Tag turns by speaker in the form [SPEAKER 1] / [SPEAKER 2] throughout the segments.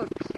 [SPEAKER 1] road.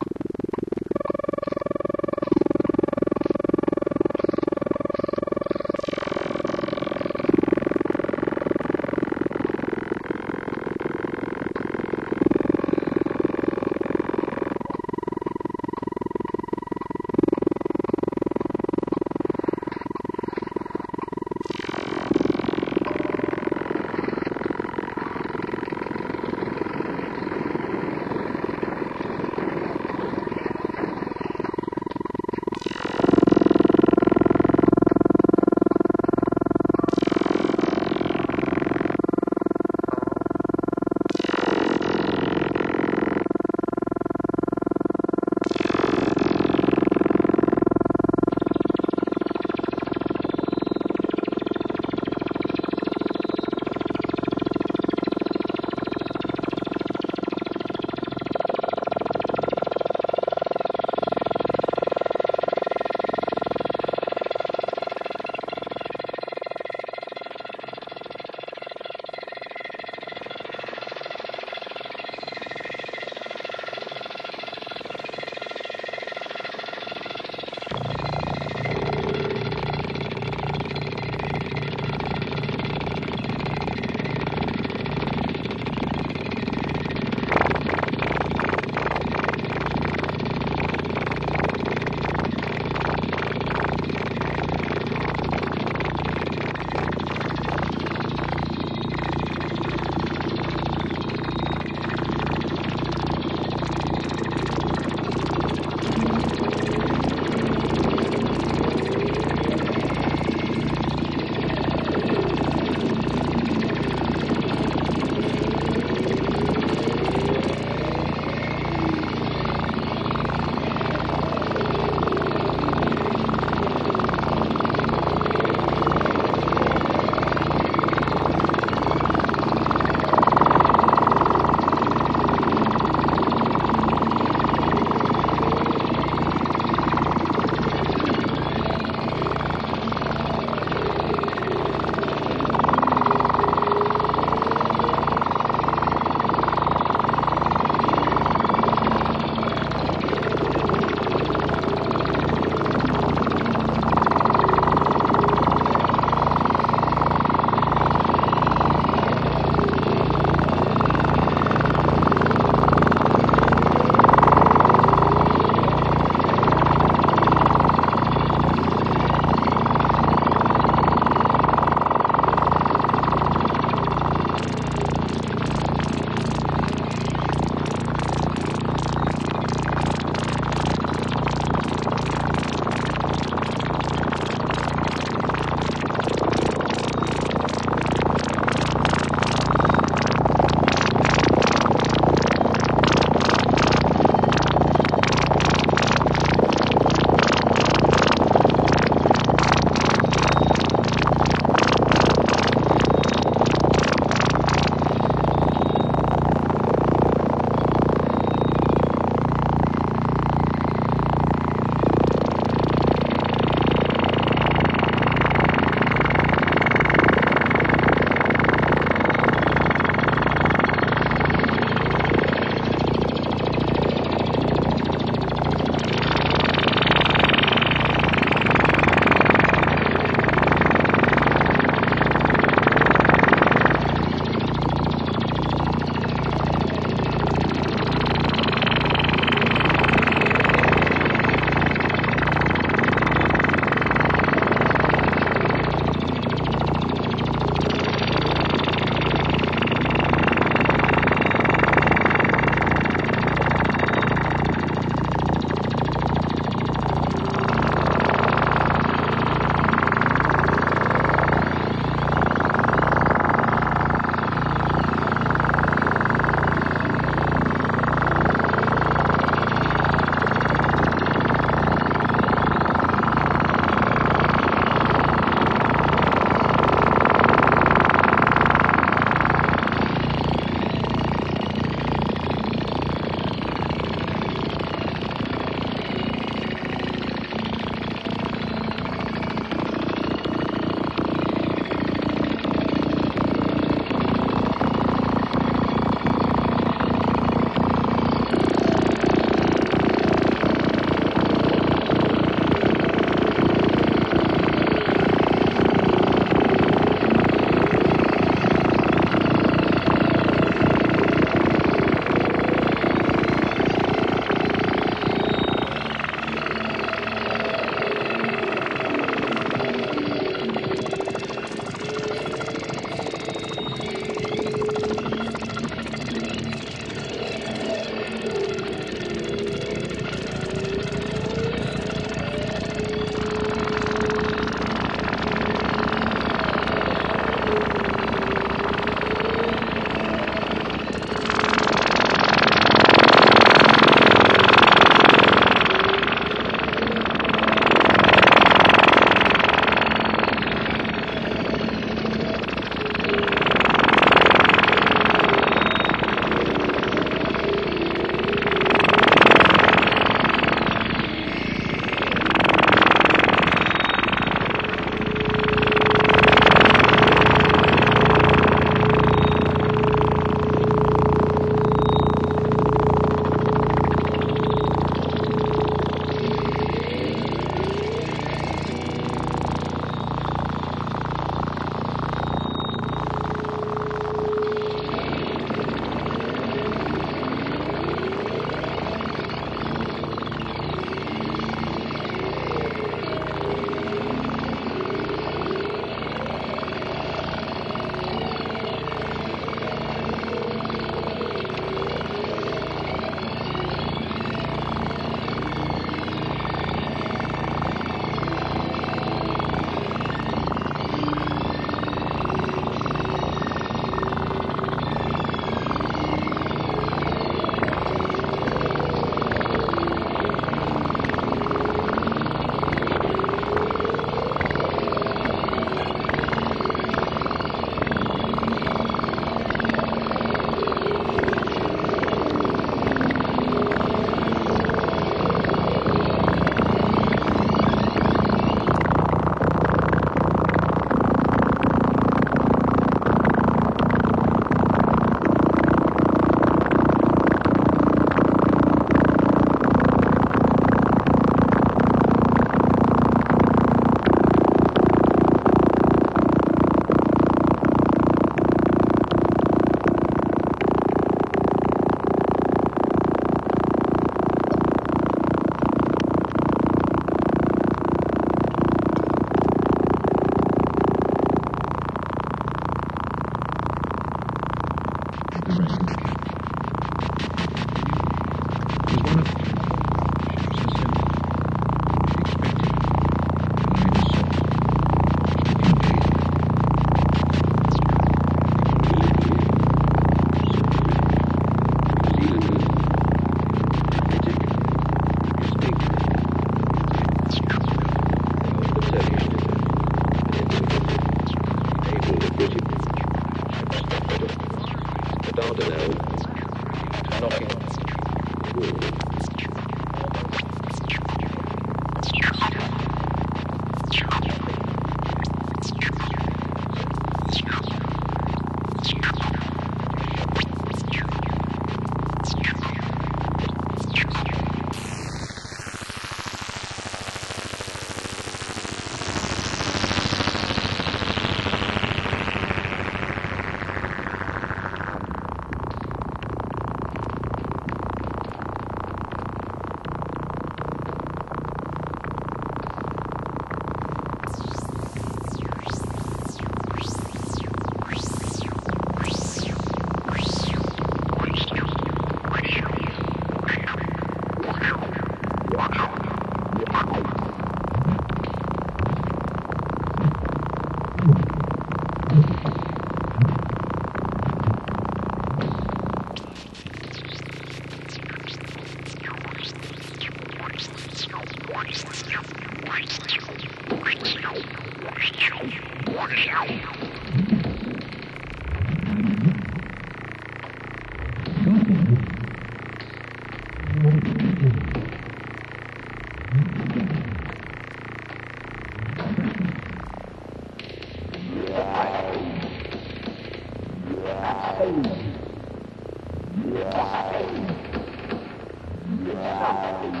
[SPEAKER 2] Yeah.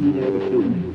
[SPEAKER 2] never do me.